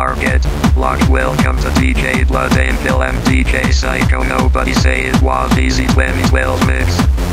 target. Locked welcome to DJ Blood Angel and DJ Psycho. Nobody say it was easy 2012 mix.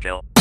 DJ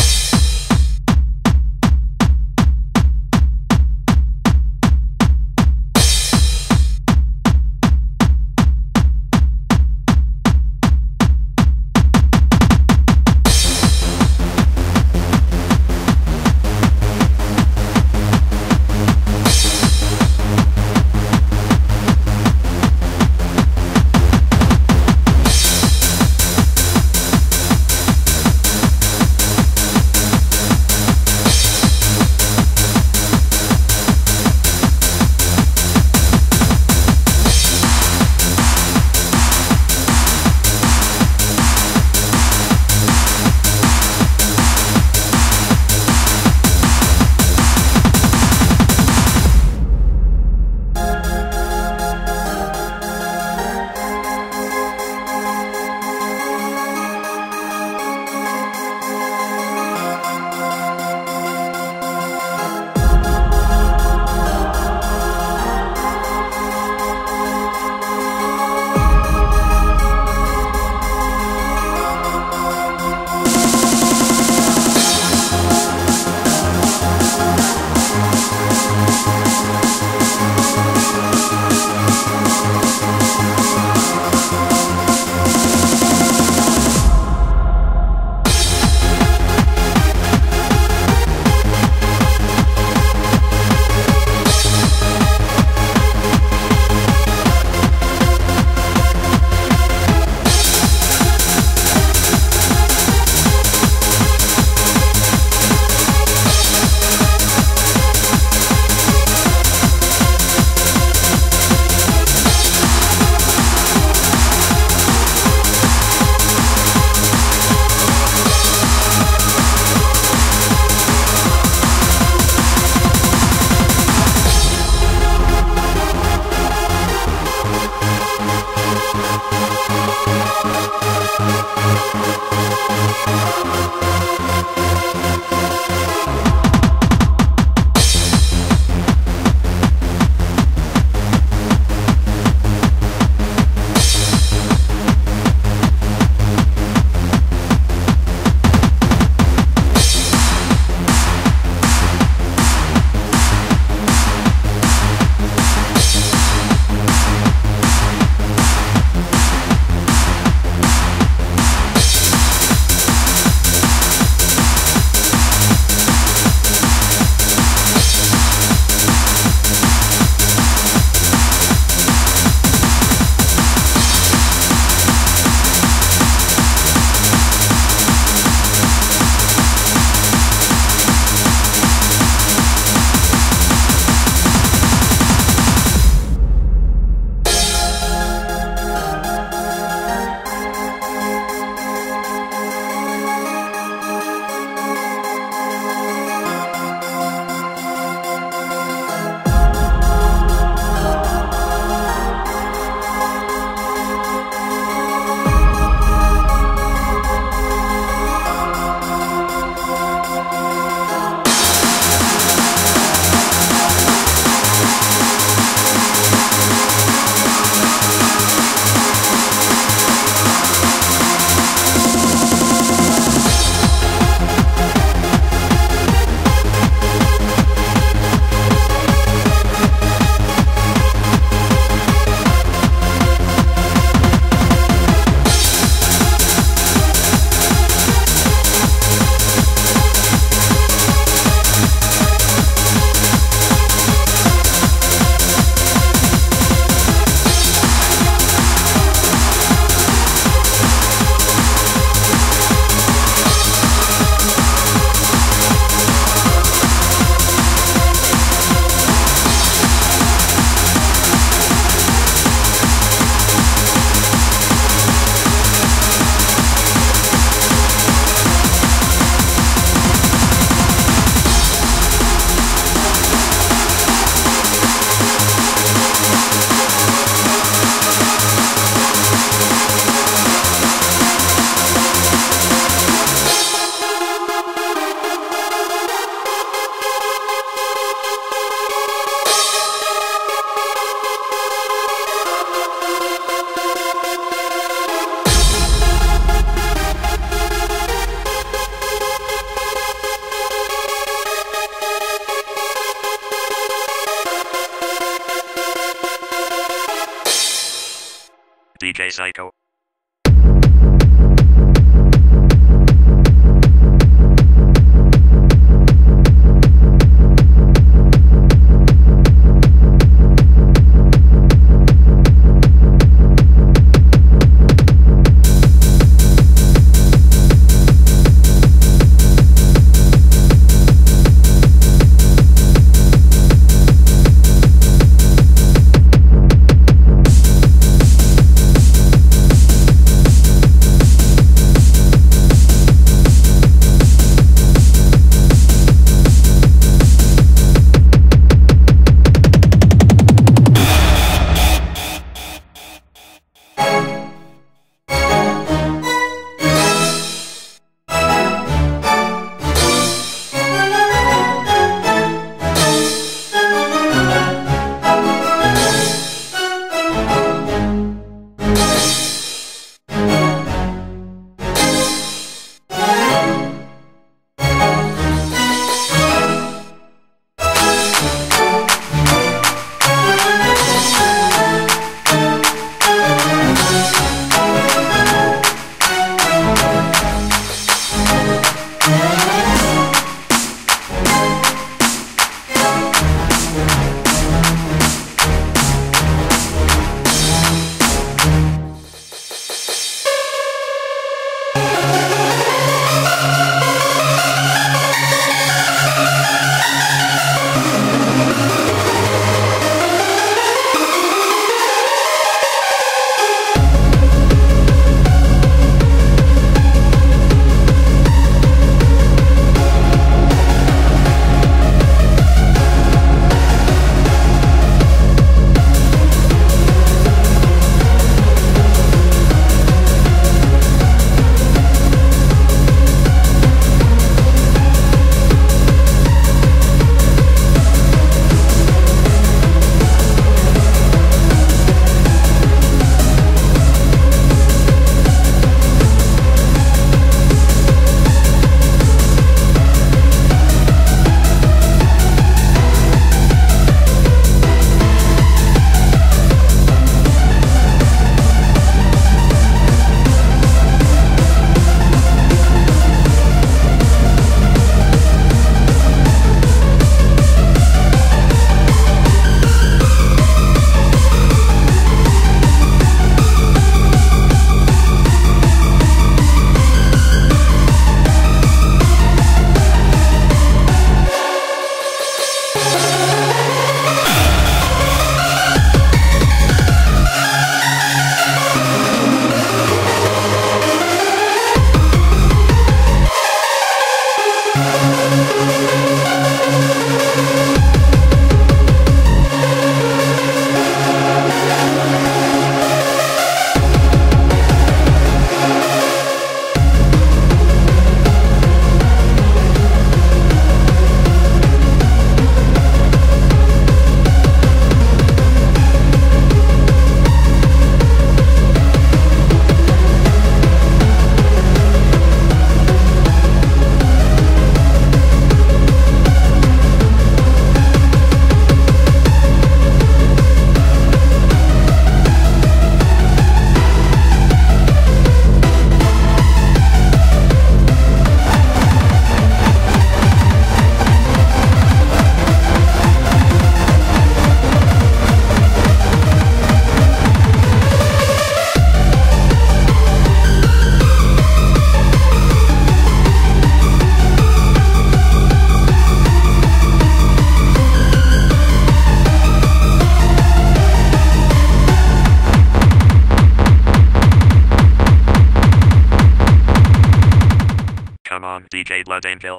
DJ Blood Angel.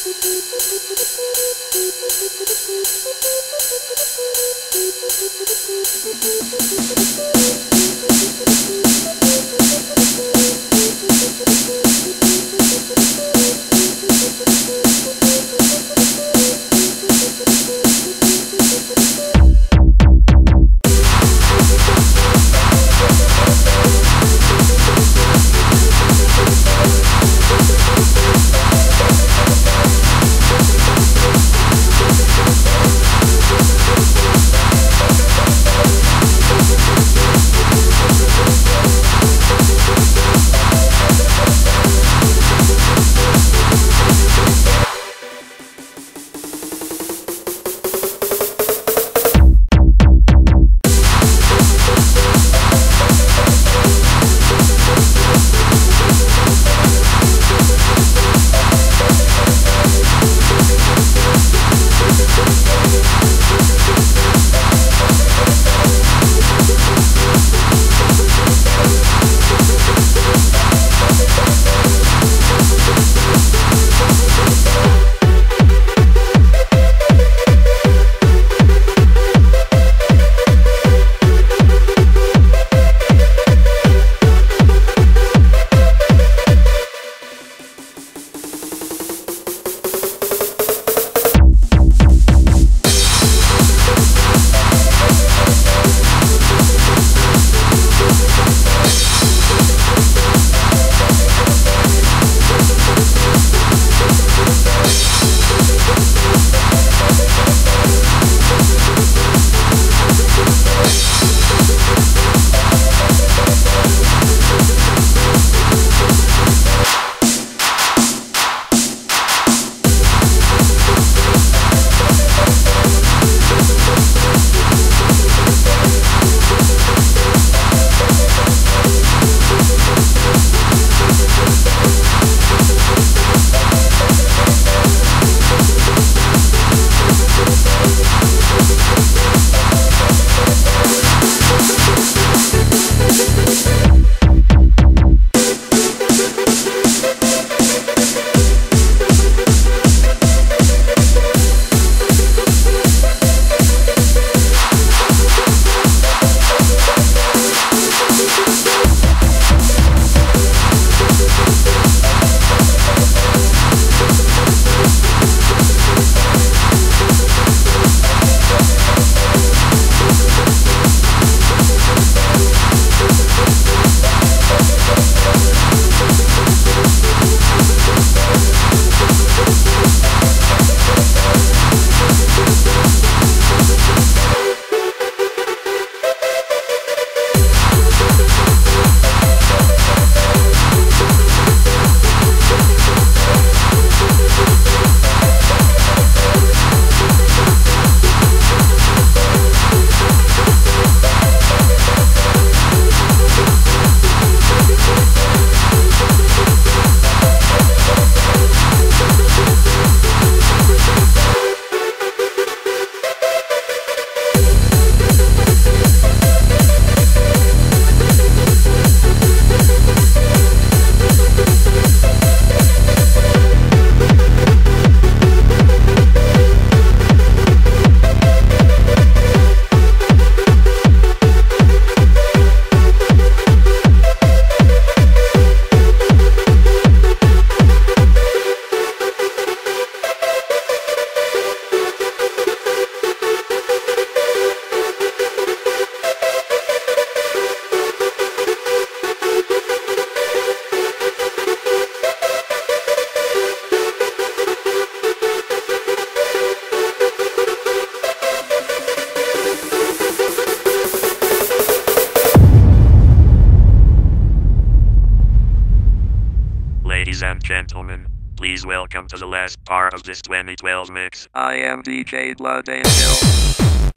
プリプリプリプリ。This 2012 mix. I am DJ Blood Angel.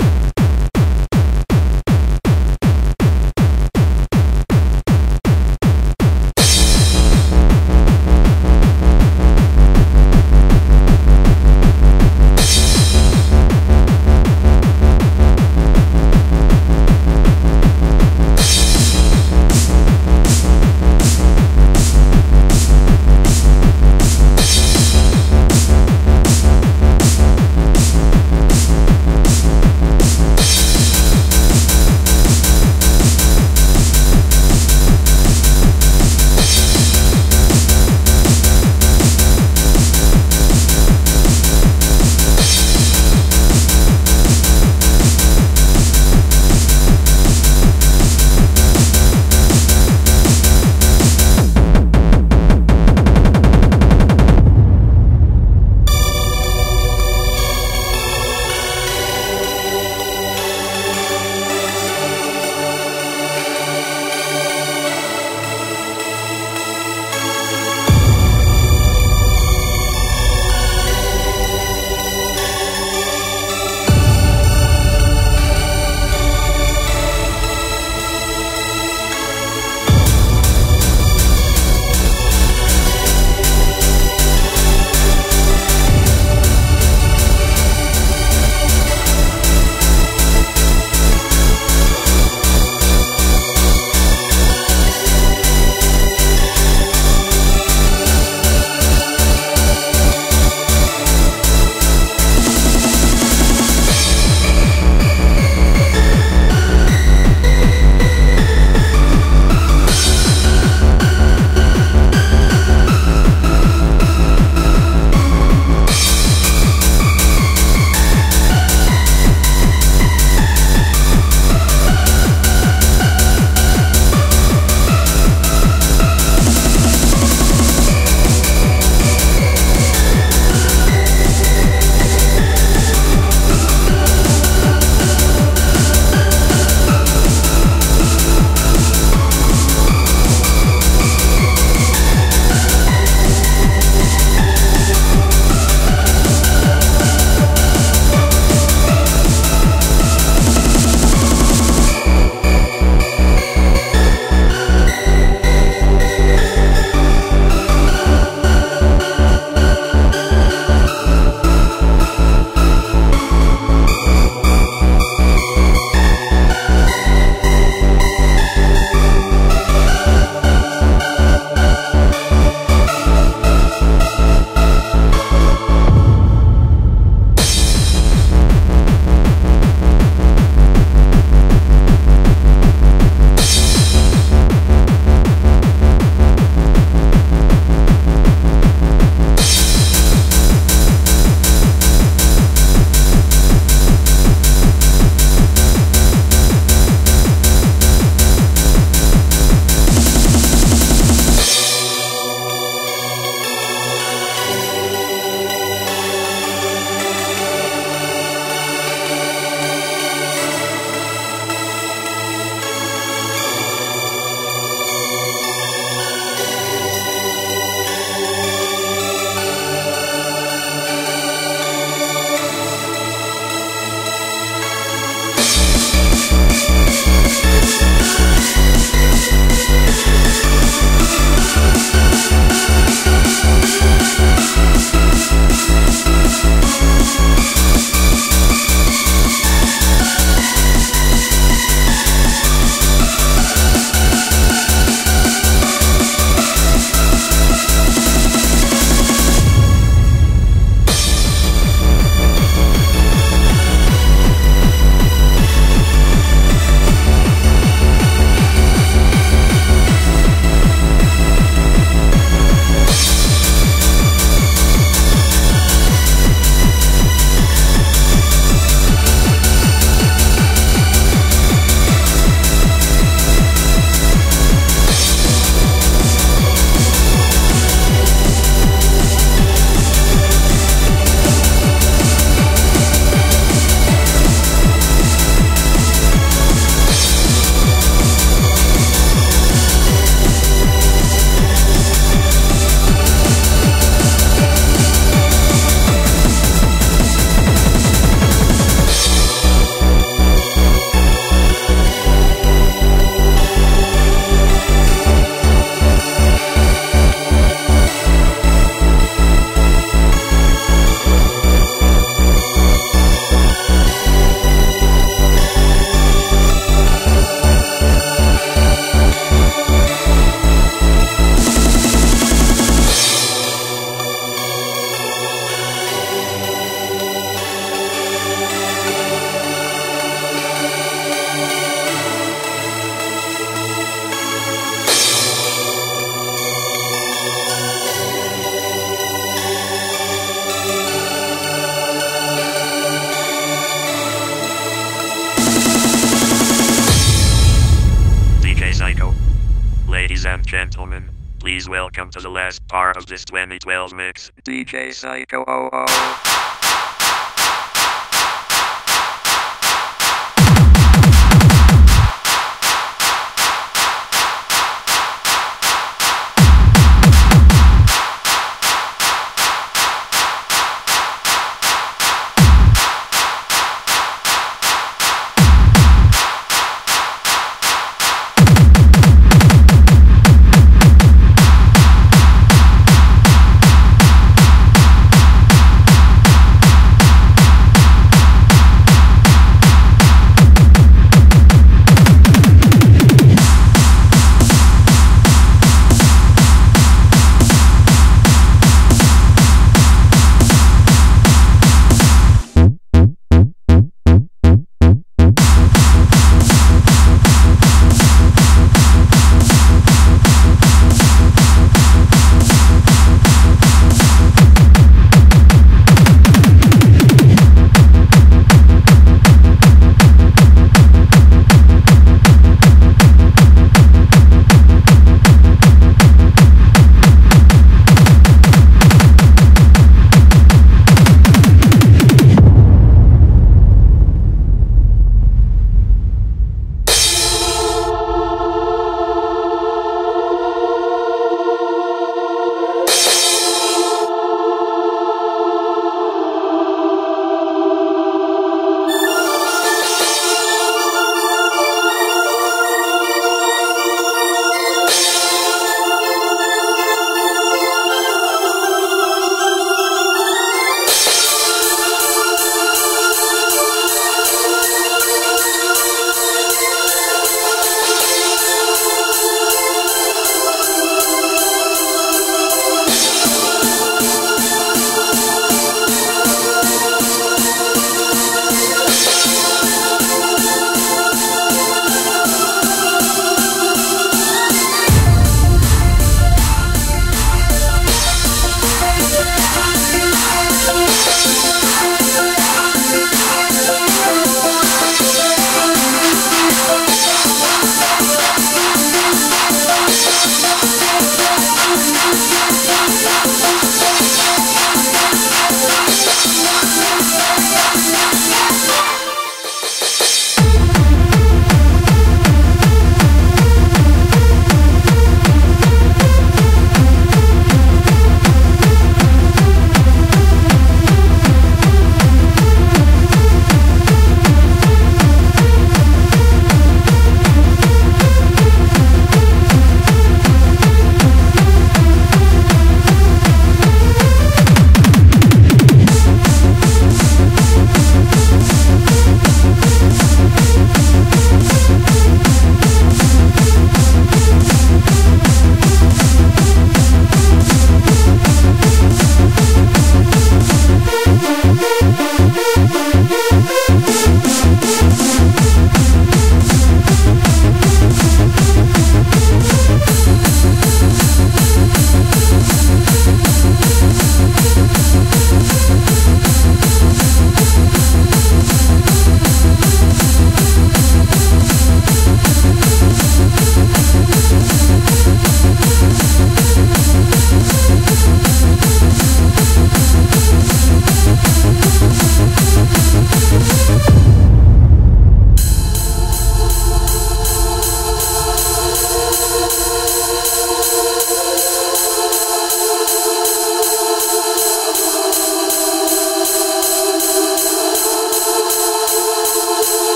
DJ Psycho 00.